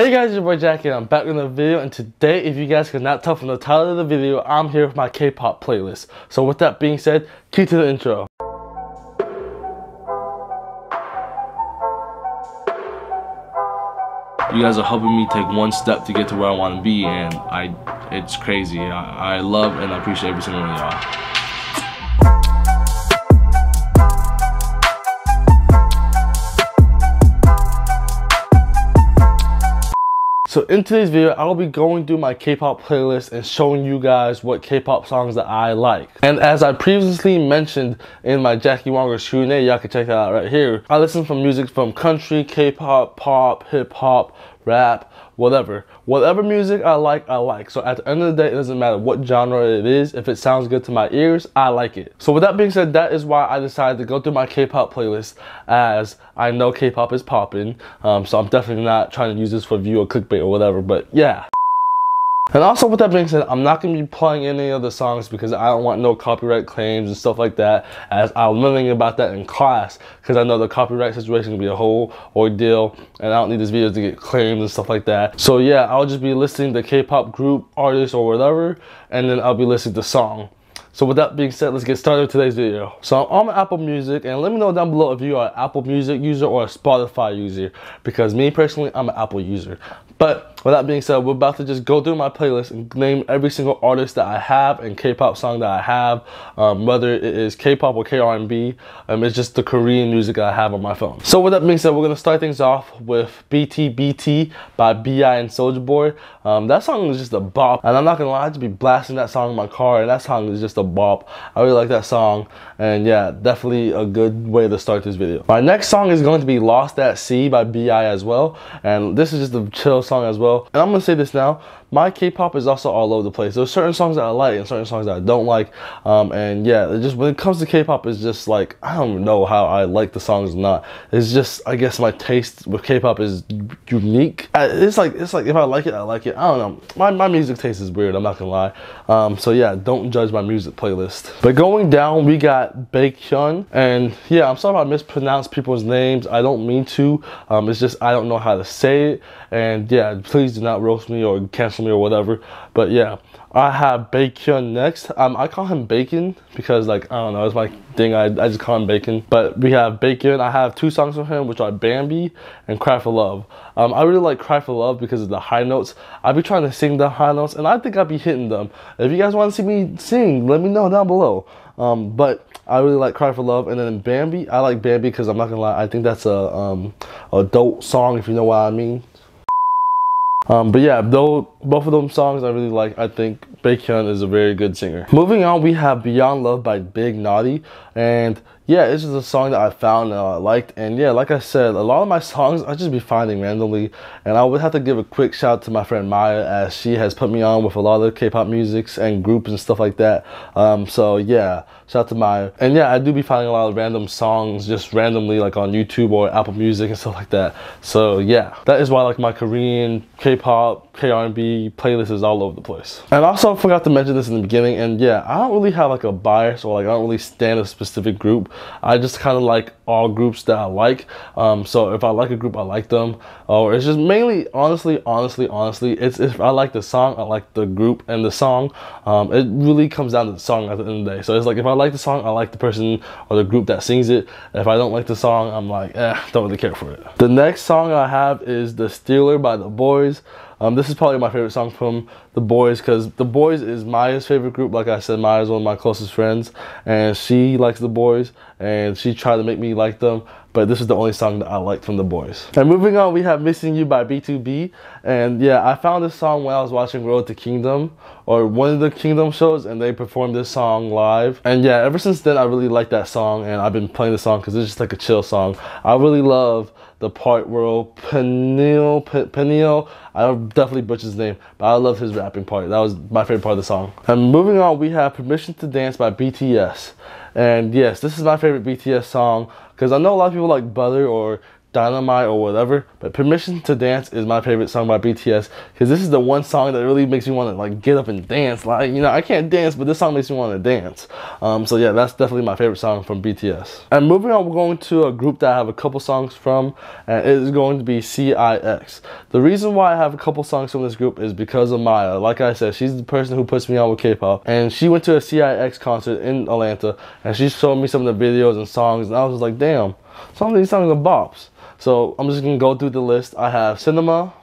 Hey guys, your boy Jacky and I'm back with another video and today, if you guys could not tell from the title of the video, I'm here with my K-pop playlist. So with that being said, key to the intro. You guys are helping me take one step to get to where I want to be and I, it's crazy. I, I love and I appreciate every single one of y'all. So in today's video, I'll be going through my K-pop playlist and showing you guys what K-pop songs that I like. And as I previously mentioned in my Jacky Wonger Q&A, y'all can check that out right here. I listen from music from country, K-pop, pop, hip-hop, rap, whatever. Whatever music I like, I like. So at the end of the day, it doesn't matter what genre it is. If it sounds good to my ears, I like it. So with that being said, that is why I decided to go through my K-pop playlist as I know K-pop is popping. Um, so I'm definitely not trying to use this for view or clickbait or whatever. But yeah. And also with that being said, I'm not going to be playing any of the songs because I don't want no copyright claims and stuff like that as I'm learning about that in class because I know the copyright situation can be a whole ordeal and I don't need this video to get claimed and stuff like that. So yeah, I'll just be listing the K-pop group, artist or whatever and then I'll be listing the song. So with that being said, let's get started with today's video. So I'm on Apple Music and let me know down below if you are an Apple Music user or a Spotify user because me personally, I'm an Apple user. But with that being said, we're about to just go through my playlist and name every single artist that I have and K-pop song that I have, um, whether it is K-pop or K-R&B. Um, it's just the Korean music I have on my phone. So with that being said, we're gonna start things off with BTBT by B.I and Soulja Boy. Um, that song is just a bop, and I'm not gonna lie, I just be blasting that song in my car, and that song is just a bop. I really like that song, and yeah, definitely a good way to start this video. My next song is going to be Lost at Sea by B.I as well, and this is just a chill song as well. And I'm gonna say this now, my K-pop is also all over the place. There's certain songs that I like and certain songs that I don't like. Um, and yeah, just when it comes to K-pop, it's just like I don't know how I like the songs or not. It's just I guess my taste with K-pop is unique. It's like it's like if I like it, I like it. I don't know. My my music taste is weird. I'm not gonna lie. Um, so yeah, don't judge my music playlist. But going down, we got Baekhyun, and yeah, I'm sorry if I mispronounce people's names. I don't mean to. Um, it's just I don't know how to say it. And yeah, please do not roast me or cancel me or whatever. But yeah, I have Baekhyun next. Um, I call him Bacon because like I don't know, it's my thing. I, I just call him Bacon. But we have Bacon. I have two songs from him, which are Bambi and Cry for Love. Um, I really like Cry for Love because of the high notes. I be trying to sing the high notes, and I think I be hitting them. If you guys want to see me sing, let me know down below. Um, but I really like Cry for Love, and then Bambi. I like Bambi because I'm not gonna lie, I think that's a um, adult song if you know what I mean. Um, but yeah, though both of them songs I really like. I think Baekhyun is a very good singer. Moving on, we have Beyond Love by Big Naughty, and yeah, it's just a song that I found and I liked. And yeah, like I said, a lot of my songs I just be finding randomly. And I would have to give a quick shout to my friend Maya as she has put me on with a lot of K-pop musics and groups and stuff like that. Um, so yeah, shout out to Maya. And yeah, I do be finding a lot of random songs just randomly like on YouTube or Apple Music and stuff like that. So yeah, that is why like my Korean, K-pop, K-R&B playlist is all over the place. And also I forgot to mention this in the beginning. And yeah, I don't really have like a bias or like I don't really stand a specific group. I just kind of like all groups that I like. Um, so if I like a group, I like them. Or it's just mainly, honestly, honestly, honestly, it's if I like the song, I like the group and the song. Um, it really comes down to the song at the end of the day. So it's like if I like the song, I like the person or the group that sings it. If I don't like the song, I'm like, eh, don't really care for it. The next song I have is The Stealer by The Boyz. Um, this is probably my favorite song from The Boyz because The Boyz is Maya's favorite group. Like I said, Maya's one of my closest friends, and she likes The Boyz, and she tried to make me like them. But this is the only song that I like from The Boyz. And moving on, we have Missing You by BTOB, And yeah, I found this song when I was watching Road to Kingdom or one of the Kingdom shows and they performed this song live. And yeah, ever since then, I really like that song and I've been playing the song because it's just like a chill song. I really love the part where Peniel, Peniel, I definitely butchered his name, but I love his rapping part. That was my favorite part of the song. And moving on, we have Permission to Dance by BTS. And yes, this is my favorite BTS song because I know a lot of people like Butter or Dynamite or whatever, but Permission to Dance is my favorite song by BTS because this is the one song that really makes me want to like get up and dance. Like you know, I can't dance, but this song makes me want to dance. Um, so yeah, that's definitely my favorite song from BTS. And moving on, we're going to a group that I have a couple songs from, and it is going to be CIX. The reason why I have a couple songs from this group is because of Maya. Like I said, she's the person who puts me on with K-pop, and she went to a CIX concert in Atlanta, and she showed me some of the videos and songs, and I was like, damn, some of these songs are bops. So I'm just gonna go through the list. I have Cinema,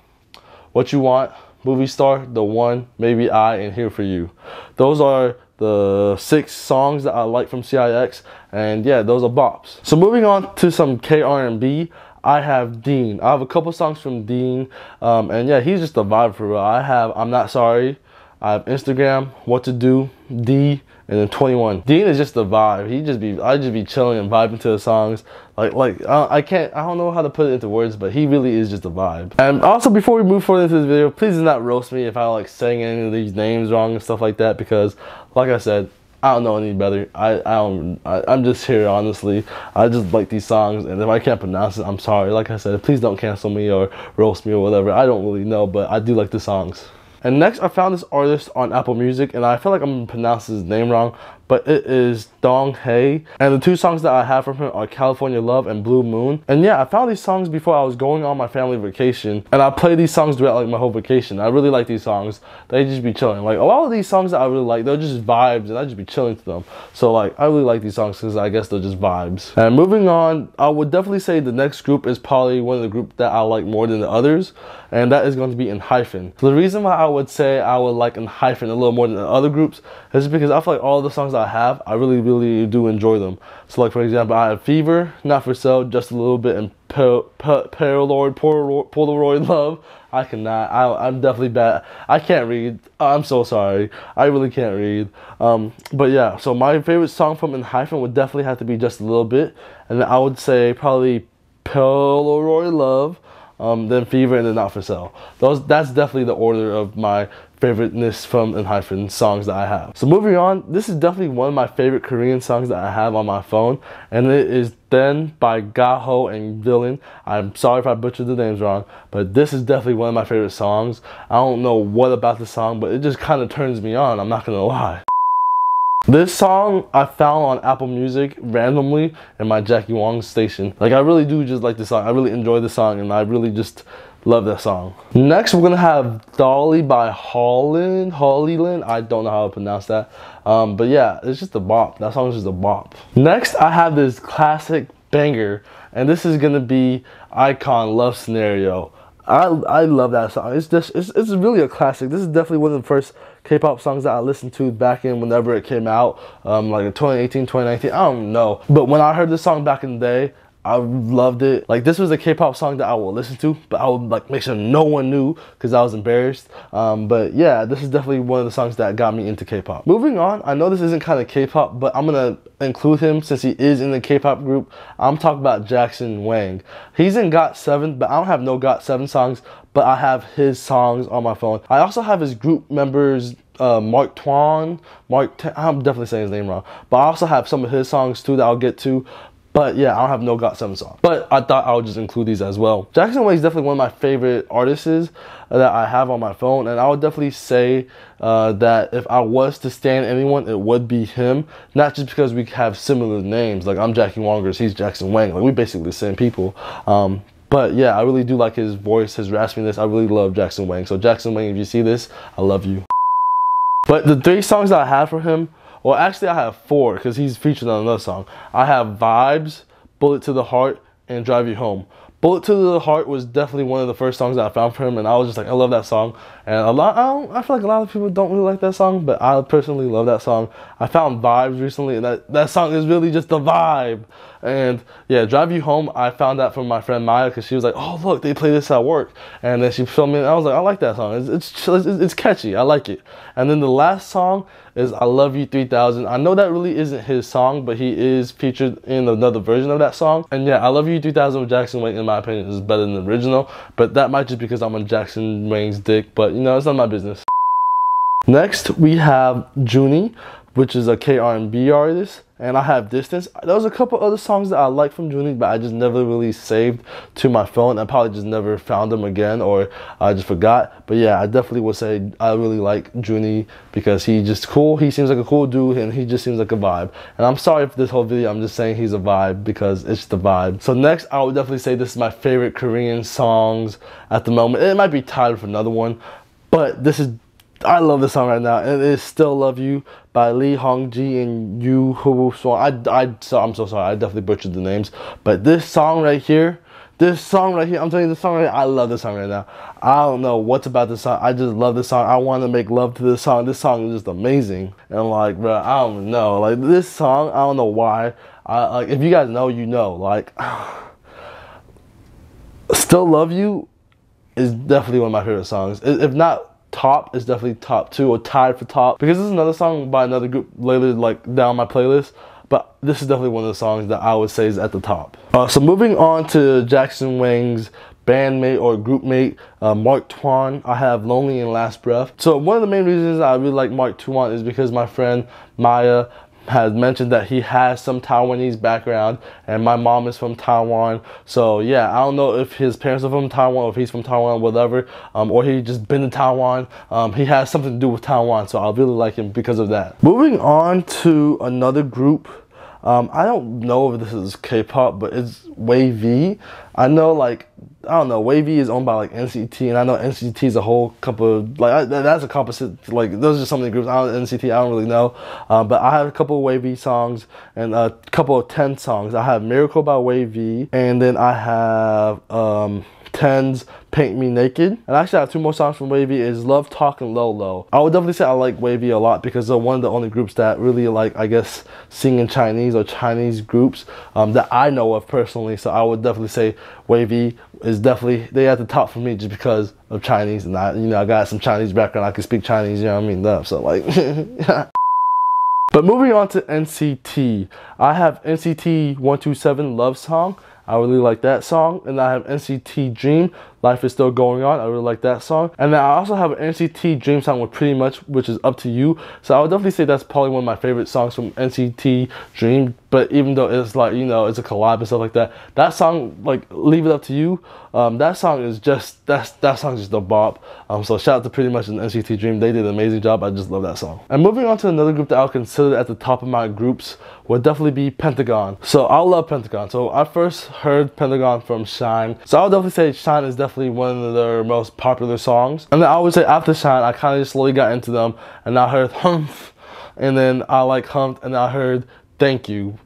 What You Want, Movie Star, The One, Maybe I, and Here For You. Those are the six songs that I like from CIX, and yeah, those are bops. So moving on to some K-R&B, I have Dean. I have a couple songs from Dean, um, and yeah, he's just a vibe for real. I have I'm Not Sorry, I have Instagram, What to Do, D, and then 21. Dean is just the vibe. He just be, I just be chilling and vibing to the songs. Like, like I, I can't, I don't know how to put it into words, but he really is just a vibe. And also, before we move forward into this video, please do not roast me if I like saying any of these names wrong and stuff like that, because like I said, I don't know any better. I, I don't. I, am just here honestly. I just like these songs, and if I can't pronounce it, I'm sorry. Like I said, please don't cancel me or roast me or whatever. I don't really know, but I do like the songs. And next, I found this artist on Apple Music, and I feel like I'm pronouncing his name wrong, but it is Donghae. And the two songs that I have from him are California Love and Blue Moon. And yeah, I found these songs before I was going on my family vacation. And I play these songs throughout like my whole vacation. I really like these songs. They just be chilling. Like a lot of these songs that I really like, they're just vibes and I just be chilling to them. So like I really like these songs because I guess they're just vibes. And moving on, I would definitely say the next group is probably one of the group that I like more than the others. And that is going to be ENHYPEN. So the reason why I would say I would like ENHYPEN a little more than the other groups is because I feel like all the songs I have, I really, really do enjoy them. So like for example, I have Fever, Not For Sale, Just a Little Bit, and Polaroid, Polaroid Love. I cannot. I, I'm definitely bad. I can't read. I'm so sorry. I really can't read. Um, but yeah, so my favorite song from ENHYPEN would definitely have to be Just a Little Bit. And I would say probably Polaroid Love um, then Fever, and then Not For Sale. Those that's definitely the order of my favoriteness from ENHYPEN songs that I have. So moving on, this is definitely one of my favorite Korean songs that I have on my phone, and it is Then by Gaho and Villain. I'm sorry if I butchered the names wrong, but this is definitely one of my favorite songs. I don't know what about the song, but it just kind of turns me on, I'm not gonna lie. This song I found on Apple Music randomly in my Jacky Wong station. Like I really do just like the song. I really enjoy the song and I really just love that song. Next we're gonna have Dolly by Holland. Hollyland. I don't know how to pronounce that. Um, but yeah, it's just a bop. That song is just a bop. Next I have this classic banger and this is gonna be iKON Love Scenario. I I love that song. It's just it's, it's really a classic. This is definitely one of the first K-pop songs that I listened to back in whenever it came out, um, like in 2018, 2019. I don't know, but when I heard this song back in the day, I loved it. Like this was a K-pop song that I would listen to, but I would like make sure no one knew because I was embarrassed. Um, but yeah, this is definitely one of the songs that got me into K-pop. Moving on, I know this isn't kind of K-pop, but I'm gonna include him since he is in the K-pop group. I'm talking about Jackson Wang. He's in GOT7, but I don't have no GOT7 songs, but I have his songs on my phone. I also have his group members uh, Mark Tuan, Mark, I'm definitely saying his name wrong, but I also have some of his songs too that I'll get to. But yeah, I don't have no GOT7 song. But I thought I would just include these as well. Jackson Wang is definitely one of my favorite artists that I have on my phone. And I would definitely say uh, that if I was to stand anyone, it would be him. Not just because we have similar names. Like I'm Jacky Wongers, he's Jackson Wang. Like we basically the same people. Um, but yeah, I really do like his voice, his raspiness. I really love Jackson Wang. So Jackson Wang, if you see this, I love you. But the three songs that I have for him well, actually, I have four because he's featured on another song. I have Vibes, Bullet to the Heart, and Drive You Home. Bullet to the Heart was definitely one of the first songs that I found for him, and I was just like, I love that song. And a lot, I, I feel like a lot of people don't really like that song, but I personally love that song. I found Vibes recently, and that, that song is really just the vibe. And yeah, Drive You Home, I found that from my friend Maya because she was like, oh, look, they play this at work. And then she filmed me, and I was like, I like that song. It's, it's, it's, it's catchy. I like it. And then the last song is I Love You 3000. I know that really isn't his song, but he is featured in another version of that song. And yeah, I Love You 3000 with Jackson Wang, in my opinion, is better than the original. But that might just because I'm on Jackson Wang's dick, but you know, it's not my business. Next, we have Junie, which is a K R&B artist. And I have Distance. There was a couple other songs that I like from Junie, but I just never really saved to my phone. I probably just never found them again, or I just forgot. But yeah, I definitely would say I really like Junie because he just cool. He seems like a cool dude, and he just seems like a vibe. And I'm sorry for this whole video. I'm just saying he's a vibe because it's the vibe. So next, I would definitely say this is my favorite Korean songs at the moment. It might be tied for another one, but this is I love this song right now. It is Still Love You by Lee Hong Ji and Yu Hu Swan. I, I, so, I'm so sorry. I definitely butchered the names. But this song right here, this song right here, I'm telling you, this song right here, I love this song right now. I don't know what's about this song. I just love this song. I want to make love to this song. This song is just amazing. And like, bro, I don't know. Like this song, I don't know why. I, like, if you guys know, you know. Like, Still Love You is definitely one of my favorite songs. If not top is definitely top two or tied for top because this is another song by another group later like down my playlist but this is definitely one of the songs that I would say is at the top. Uh, so moving on to Jackson Wang's bandmate or groupmate, uh, Mark Tuan. I have Lonely and Last Breath. So one of the main reasons I really like Mark Tuan is because my friend Maya has mentioned that he has some Taiwanese background and my mom is from Taiwan. So yeah, I don't know if his parents are from Taiwan or if he's from Taiwan, whatever, um, or he just been to Taiwan. Um, he has something to do with Taiwan, so I really like him because of that. Moving on to another group um, I don't know if this is K-pop, but it's WayV. I know like I don't know. WayV is owned by like NCT, and I know NCT is a whole couple of, like that's a composite. Like those are some of the groups. I don't NCT. I don't really know, um, but I have a couple of WayV songs and a couple of Ten songs. I have Miracle by WayV, and then I have um, Ten's Paint Me Naked. And actually I have two more songs from WayV is Love Talk and Low Low. I would definitely say I like WayV a lot because they're one of the only groups that really like, I guess, sing in Chinese or Chinese groups um, that I know of personally. So I would definitely say WayV is definitely, they at the top for me just because of Chinese. And I, you know, I got some Chinese background. I can speak Chinese, you know what I mean? So like, But moving on to NCT, I have NCT 127 Love Song. I really like that song. And I have NCT Dream, Life is Still Going On. I really like that song. And then I also have an NCT Dream song with Pretty Much, which is Up to You. So I would definitely say that's probably one of my favorite songs from NCT Dream. But even though it's like, you know, it's a collab and stuff like that, that song, like, Leave It Up to You, um, that song is just, that's, that song is just a bop. Um, so shout out to Pretty Much and NCT Dream. They did an amazing job. I just love that song. And moving on to another group that I'll consider at the top of my groups would definitely be Pentagon. So I love Pentagon. So I first heard Pentagon from Shine. So I would definitely say Shine is definitely one of their most popular songs. And then I would say after Shine, I kind of just slowly got into them and I heard Humph and then I like Humph and I heard Thank You.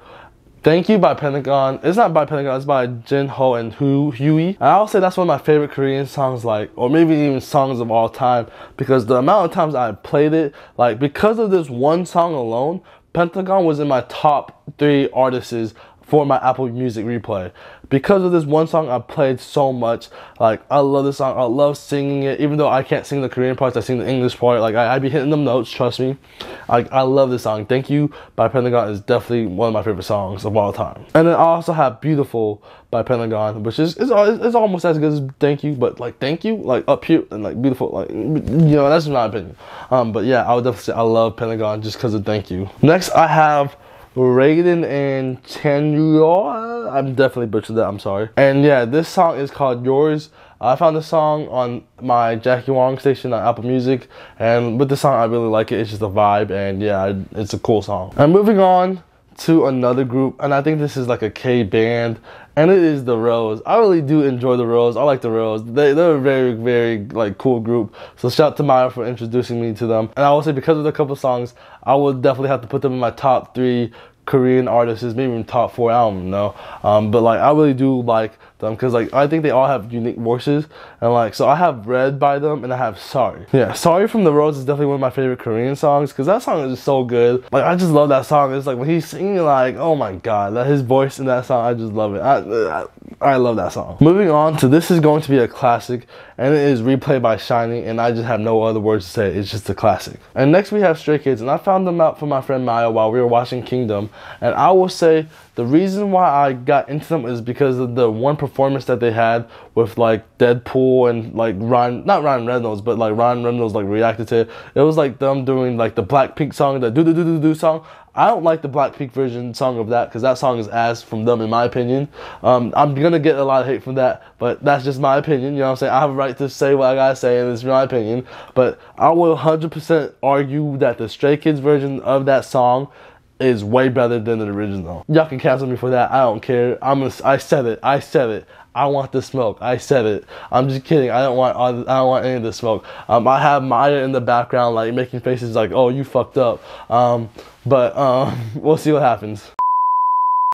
Thank You by Pentagon. It's not by Pentagon, it's by Jin Ho and Hu Huey. And I'll say that's one of my favorite Korean songs, like, or maybe even songs of all time, because the amount of times I played it, like, because of this one song alone, Pentagon was in my top three artists for my Apple Music replay. Because of this one song I played so much, like I love this song, I love singing it, even though I can't sing the Korean parts, I sing the English part, like I, I be hitting them notes, trust me. Like I love this song. Thank You by Pentagon is definitely one of my favorite songs of all time. And then I also have Beautiful by Pentagon, which is it's, it's almost as good as Thank You, but like Thank You, like up here and like Beautiful, like you know that's my opinion. Um, but yeah, I would definitely say I love Pentagon just because of Thank You. Next I have Raiden and Chanyeol. I'm definitely butchered that. I'm sorry. And yeah, this song is called Yours. I found the song on my Jacky Wong station on Apple Music, and with the song, I really like it. It's just a vibe, and yeah, it's a cool song. And moving on to another group, and I think this is like a K band, and it is the Rose. I really do enjoy the Rose. I like the Rose. They, they're a very, very like cool group. So shout out to Maya for introducing me to them. And I will say because of the couple songs, I would definitely have to put them in my top three Korean artists, maybe even top four. I don't know. Um, but like I really do like them because like I think they all have unique voices and like so I have Red by them and I have Sorry. Yeah, Sorry from the Rose is definitely one of my favorite Korean songs because that song is just so good. Like I just love that song. It's like when he's singing like oh my god, that his voice in that song I just love it. I, I, I love that song. Moving on to this is going to be a classic and it is replayed by SHINee and I just have no other words to say. It's just a classic. And next we have Stray Kids and I found them out from my friend Maya while we were watching Kingdom and I will say the reason why I got into them is because of the one performance performance that they had with like Deadpool and like Ryan, not Ryan Reynolds, but like Ryan Reynolds like reacted to it. It was like them doing like the Blackpink song, the do do do do do song. I don't like the Blackpink version song of that because that song is ass from them, in my opinion. Um, I'm gonna get a lot of hate from that, but that's just my opinion. You know what I'm saying? I have a right to say what I gotta say, and it's my opinion. But I will 100% argue that the Stray Kids version of that song is way better than the original. Y'all can cancel me for that. I don't care. I'm I said it. I said it. I want the smoke. I said it. I'm just kidding. I don't want I don't want any of the smoke. Um, I have Maya in the background, like making faces like, "Oh, you fucked up." Um, but um, we'll see what happens.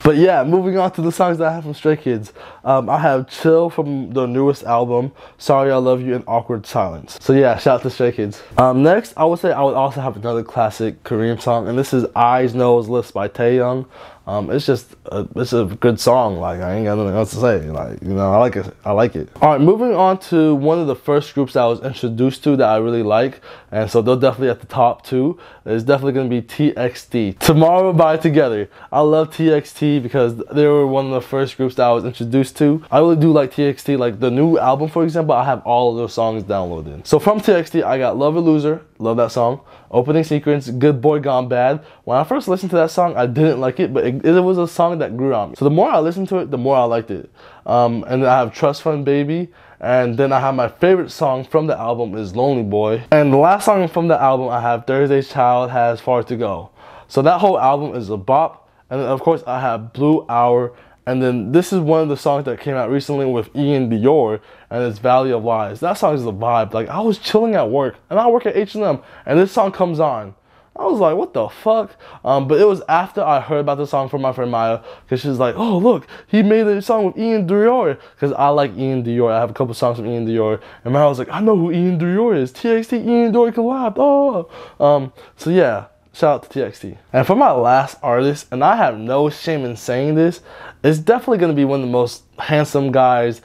But yeah, moving on to the songs that I have from Stray Kids. Um, I have Chill from the newest album, Sorry I Love You, and Awkward Silence. So yeah, shout out to Stray Kids. Um, next, I would say I would also have another classic Korean song, and this is Eyes, Nose, Lips by Taehyung. Um, it's just a, it's a good song. Like I ain't got nothing else to say. Like you know, I like it. I like it. All right, moving on to one of the first groups I was introduced to that I really like, and so they're definitely at the top two. Is definitely gonna be TXT. Tomorrow by Together. I love TXT because they were one of the first groups that I was introduced to. I really do like TXT. Like the new album, for example, I have all of those songs downloaded. So from TXT, I got Love or Loser. Love that song. Opening sequence, Good Boy Gone Bad. When I first listened to that song, I didn't like it, but it, it was a song that grew on me. So the more I listened to it, the more I liked it. Um, and I have Trust Fund Baby. And then I have my favorite song from the album is Lonely Boy. And the last song from the album I have Thursday's Child Has Far to Go. So that whole album is a bop. And of course I have Blue Hour and then this is one of the songs that came out recently with Iann Dior and it's Valley of Lies. That song is the vibe. Like I was chilling at work and I work at H&M and this song comes on. I was like, what the fuck? Um, but it was after I heard about the song from my friend Maya because she's like, oh look, he made a song with Iann Dior because I like Iann Dior. I have a couple songs from Iann Dior, and Maya was like, I know who Iann Dior is. TXT Iann Dior collab. Oh, um, so yeah. Shout out to TXT. And for my last artist, and I have no shame in saying this, it's definitely gonna be one of the most handsome guys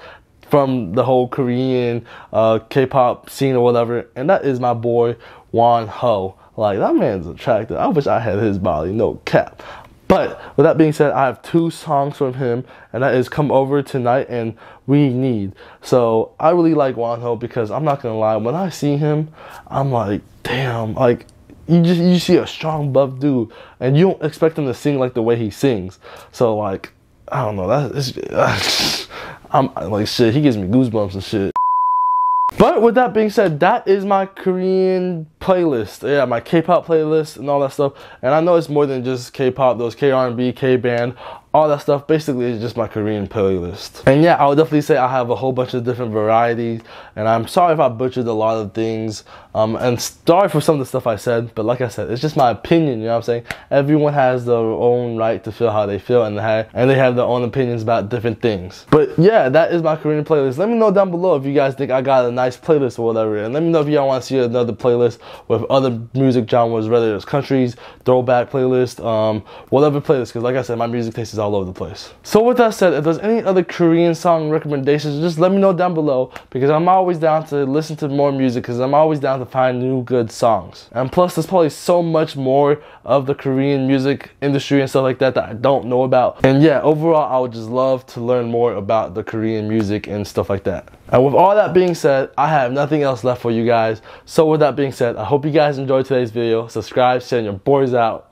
from the whole Korean uh, K-pop scene or whatever, and that is my boy Wonho. Like that man's attractive. I wish I had his body, no cap. But with that being said, I have two songs from him, and that is "Come Over Tonight" and "We Need." So I really like Wonho because I'm not gonna lie, when I see him, I'm like, damn, like you just you see a strong buff dude and you don't expect him to sing like the way he sings. So like i don't know that's i'm like shit he gives me goosebumps and shit. But with that being said that is my korean playlist. Yeah my k-pop playlist and all that stuff. And i know it's more than just k-pop those k-r&b k-band all that stuff basically is just my Korean playlist. And yeah, I would definitely say I have a whole bunch of different varieties. And I'm sorry if I butchered a lot of things. Um, and sorry for some of the stuff I said. But like I said, it's just my opinion, you know what I'm saying? Everyone has their own right to feel how they feel and they have, and they have their own opinions about different things. But yeah, that is my Korean playlist. Let me know down below if you guys think I got a nice playlist or whatever. And let me know if y'all want to see another playlist with other music genres, whether it's countries, throwback playlist, um, whatever playlist. Because like I said, my music taste is all over the place. So with that said, if there's any other Korean song recommendations, just let me know down below because I'm always down to listen to more music because I'm always down to find new good songs. And plus there's probably so much more of the Korean music industry and stuff like that that I don't know about. And yeah, overall I would just love to learn more about the Korean music and stuff like that. And with all that being said, I have nothing else left for you guys. So with that being said, I hope you guys enjoyed today's video. Subscribe, send your boys out.